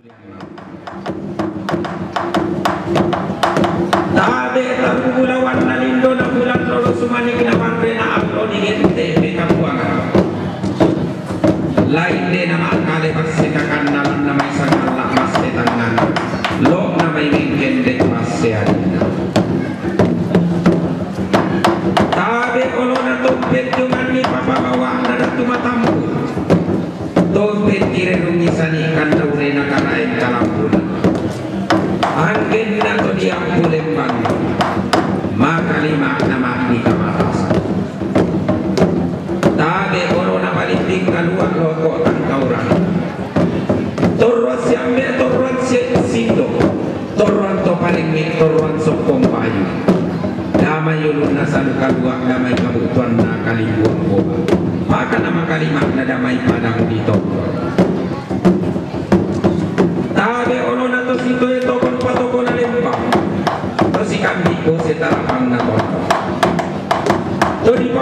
Tabe tabu bulawan nalindo na bulan lolo sumani kinapangre na aglo ni gente may kapuangan. Lain din na maakali pagsikakandalan na may sangalak mas tetangan. Lo na may mingken de masyadina. Tabe olo na tumpet yuman ni papabawa na na tumatampo. Tumpet kirerungisan ikan na to di ang kulembang Makalima na makni kamatas Tabe oro na palinting kaluwag loko ang kauran Turwan si ambe, turwan si sindo. Turwan to palingi, turwan sokong payo Damay yulun na sa lukaluwag damay kabutuan na kalibuan ko Maka na makalima na damay padang dito Tabe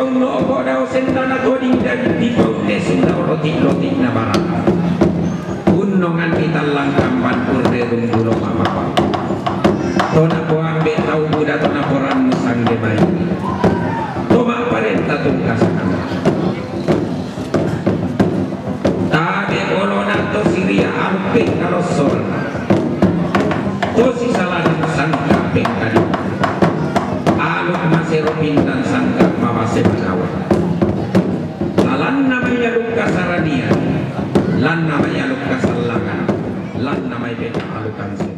To di pang loobo daw senda na to ding dan di pang nesun daw rotik-rotik na barang. Unongan kita lang kampan purde rum bulong apa To na po ang betaw buda to na poran musang demay. To maparenta tong kasakama. Tabe olo na to siria amping karosol. To si saladang sero bintang sangka mawase kawa lalan namanya luka sarania lan namanya luka salangan lan namanya luka alukan